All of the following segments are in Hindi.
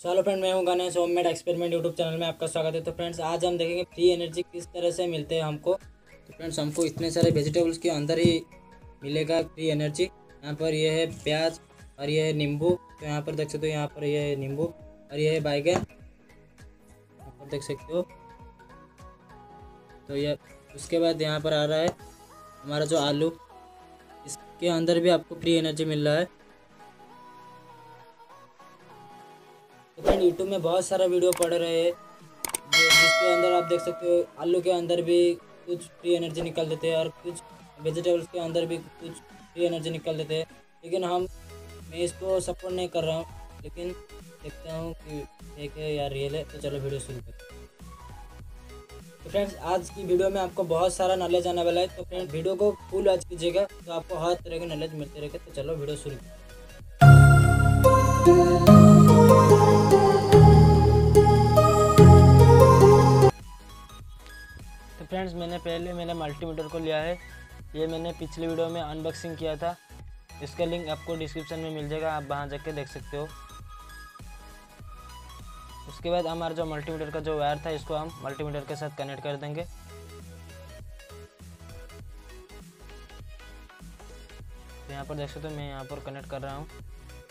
चलो फ्रेंड मैं हूँ Ganesh homemade experiment YouTube channel में आपका स्वागत है। तो फ्रेंड्स आज हम देखेंगे फ्री एनर्जी किस तरह से मिलते हैं हमको। तो फ्रेंड्स हमको इतने सारे वेजिटेबल्स के अंदर ही मिलेगा फ्री एनर्जी यहाँ पर यह है प्याज और ये है नींबू। तो यहाँ पर देख सकते हो, यहाँ पर यह है नींबू और यह है बैगन। यहाँ पर देख सकते हो। तो यह उसके बाद यहाँ पर आ रहा है हमारा जो आलू। इसके अंदर भी आपको फ्री एनर्जी मिल रहा है। फ्रेंड यूट्यूब में बहुत सारा वीडियो पड़ रहे हैं। जिसके अंदर आप देख सकते हो, आलू के अंदर भी कुछ फ्री एनर्जी निकल देते हैं और कुछ वेजिटेबल्स के अंदर भी कुछ फ्री एनर्जी निकल देते हैं। लेकिन हम मैं इसको सपोर्ट नहीं कर रहा हूँ, लेकिन देखता हूँ कि फेक है या रियल है तो चलो वीडियो शुरू करते हैं। तो फ्रेंड्स आज की वीडियो में आपको बहुत सारा नॉलेज आने वाला है। तो फ्रेंड वीडियो को फुल आज कीजिएगा तो आपको हर तरह की नॉलेज मिलते रहेगा। तो चलो वीडियो शुरू फ्रेंड्स, मैंने पहले मैंने मल्टीमीटर को लिया है। ये मैंने पिछले वीडियो में अनबॉक्सिंग किया था। इसका लिंक आपको डिस्क्रिप्शन में मिल जाएगा, आप वहाँ जाके देख सकते हो। उसके बाद हमारा जो मल्टीमीटर का जो वायर था, इसको हम मल्टीमीटर के साथ कनेक्ट कर देंगे। तो यहाँ पर देख सकते हो, मैं यहाँ पर कनेक्ट कर रहा हूँ।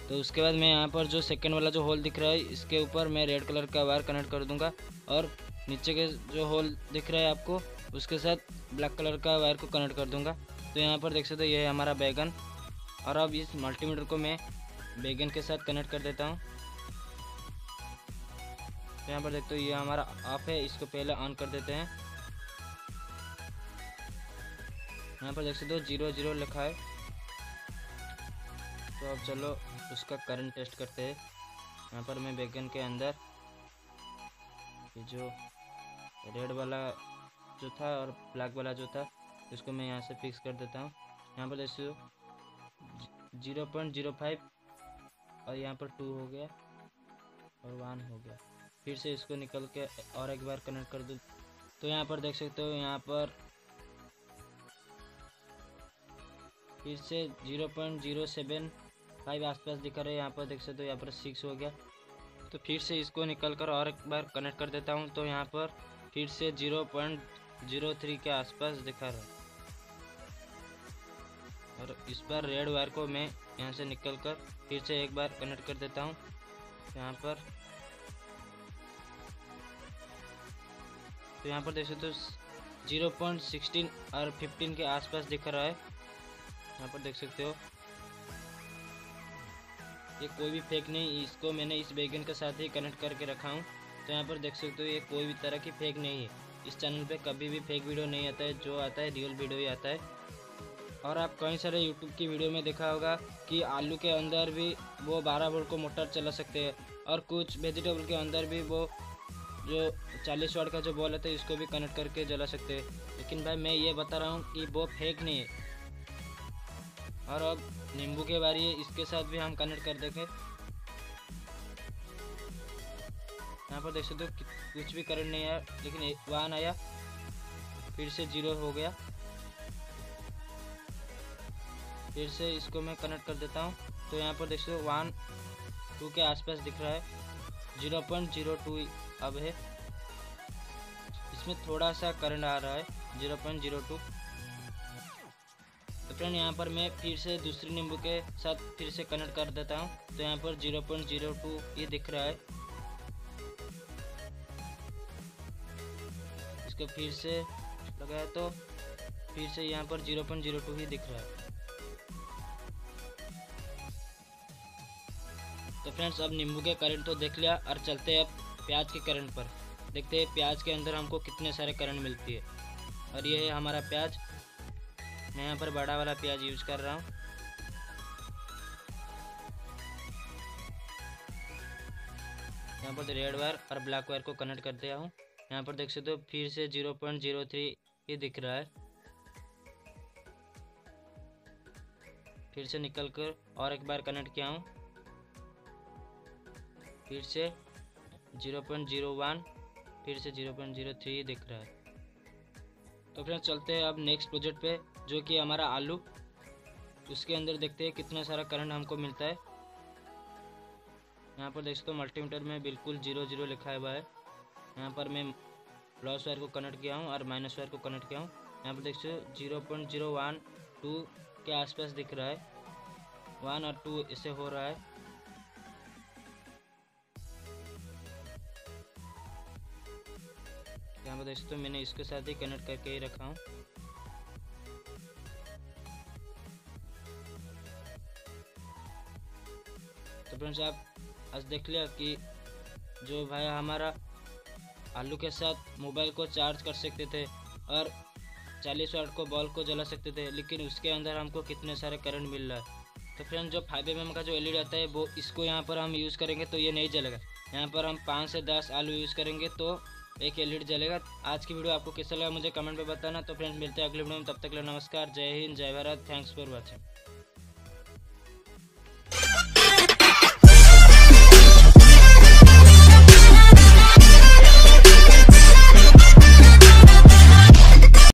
तो उसके बाद मैं यहाँ पर जो सेकंड वाला जो होल दिख रहा है, इसके ऊपर मैं रेड कलर का वायर कनेक्ट कर दूँगा। और नीचे के जो होल दिख रहा है आपको उसके साथ ब्लैक कलर का वायर को कनेक्ट कर दूँगा। तो यहाँ पर देख सकते हो, ये है हमारा बैगन। और अब इस मल्टीमीटर को मैं बैगन के साथ कनेक्ट कर देता हूँ। तो यहाँ पर देखते हो, ये हमारा ऑफ़ है, इसको पहले ऑन कर देते हैं। यहाँ पर देख सकते हो ज़ीरो ज़ीरो लिखा है। तो अब चलो, उसका करंट टेस्ट करते हैं। यहाँ पर मैं बैगन के अंदर, ये जो रेड वाला जो था और ब्लैक वाला जो था, इसको मैं यहाँ से फिक्स कर देता हूँ। यहाँ पर देखो ज़ीरो पॉइंट ज़ीरो फाइव और यहाँ पर टू हो गया और वन हो गया। फिर से इसको निकल के और एक बार कनेक्ट कर दूँ। तो यहाँ पर देख सकते हो, यहाँ पर फिर से zero point zero seven five आसपास दिखा रहे यहाँ पर देख सकते हो, यहाँ पर सिक्स हो गया। तो फिर से इसको निकल कर और एक बार कनेक्ट कर देता हूँ। तो यहाँ पर फिर से ज़ीरो पॉइंट ज़ीरो थ्री के आसपास दिखा रहा और इस बार रेड वायर को मैं यहाँ से निकल कर फिर से एक बार कनेक्ट कर देता हूँ। यहाँ पर तो यहाँ पर देख सकते हो, ज़ीरो पॉइंट सिक्सटीन और फिफ्टीन के आसपास दिख रहा है। यहाँ पर देख सकते हो, ये कोई भी फेक नहीं, इसको मैंने इस बैगन के साथ ही कनेक्ट करके रखा हूँ। तो यहाँ पर देख सकते हो, ये कोई भी तरह की फेक नहीं है। इस चैनल पे कभी भी फेक वीडियो नहीं आता है, जो आता है रियल वीडियो ही आता है। और आप कई सारे यूट्यूब की वीडियो में देखा होगा कि आलू के अंदर भी वो बारह वोल्ट को मोटर चला सकते हैं और कुछ वेजिटेबल के अंदर भी वो जो चालीस वाट का जो बॉल आता है, इसको भी कनेक्ट करके जला सकते हैं। लेकिन भाई, मैं ये बता रहा हूँ कि वो फेक नहीं है। और अब नींबू के बारी है, इसके साथ भी हम कनेक्ट कर देंगे। यहाँ पर देख सकते हो कुछ भी करंट नहीं आया, लेकिन वन आया, फिर से ज़ीरो हो गया। फिर से इसको मैं कनेक्ट कर देता हूँ। तो यहाँ पर देख सकते हो वन टू के आसपास दिख रहा है। ज़ीरो पॉइंट ज़ीरो टू अब है। इसमें थोड़ा सा करंट आ रहा है ज़ीरो पॉइंट ज़ीरो टू तो फ्रेंड यहाँ पर मैं फिर से दूसरी नींबू के साथ फिर से कनेक्ट कर देता हूँ। तो यहाँ पर ज़ीरो पॉइंट ज़ीरो टू ये दिख रहा है। इसको फिर से लगाया तो फिर से यहाँ पर ज़ीरो पॉइंट ज़ीरो टू ही दिख रहा है। तो फ्रेंड्स, अब नींबू के करंट तो देख लिया और चलते हैं अब प्याज के करंट पर। देखते हैं प्याज के अंदर हमको कितने सारे करंट मिलती है। और ये है हमारा प्याज। मैं यहाँ पर बड़ा वाला प्याज यूज़ कर रहा हूँ। यहाँ पर रेड वायर और ब्लैक वायर को कनेक्ट कर दिया हूँ। यहाँ पर देख सकते हो, फिर से ज़ीरो पॉइंट ज़ीरो थ्री ये दिख रहा है। फिर से निकल कर और एक बार कनेक्ट किया हूँ। फिर से ज़ीरो पॉइंट ज़ीरो वन फिर से ज़ीरो पॉइंट ज़ीरो थ्री दिख रहा है। तो फ्रेंड्स, चलते हैं अब नेक्स्ट प्रोजेक्ट पे, जो कि हमारा आलू। उसके अंदर देखते हैं कितना सारा करंट हमको मिलता है। यहाँ पर देख सकते हो मल्टीमीटर में बिल्कुल ज़ीरो ज़ीरो लिखा हुआ है। यहाँ पर मैं प्लस वायर को कनेक्ट किया हूँ और माइनस वायर को कनेक्ट किया हूँ। यहाँ पर देख सकते zero point zero one two के आसपास दिख रहा है। वन और टू इसे हो रहा है। यहाँ पर देख सकते हो मैंने इसके साथ ही कनेक्ट करके ही रखा हूँ। तो फ्रेंड्स आप आज देख लिया कि जो भाई हमारा आलू के साथ मोबाइल को चार्ज कर सकते थे और 40 वाट को बल्ब को जला सकते थे, लेकिन उसके अंदर हमको कितने सारे करंट मिल रहा है। तो फ्रेंड्स जो फाइव एम का जो एलईडी आता है, वो इसको यहाँ पर हम यूज़ करेंगे तो ये नहीं जलेगा। यहाँ पर हम पाँच से दस आलू यूज़ करेंगे तो एक एलईडी जलेगा। आज की वीडियो आपको कैसा लगा मुझे कमेंट में बताना। तो फ्रेंड्स मिलते हैं अगले वीडियो में। तब तक ले नमस्कार। जय हिंद, जय भारत। Thanks for watching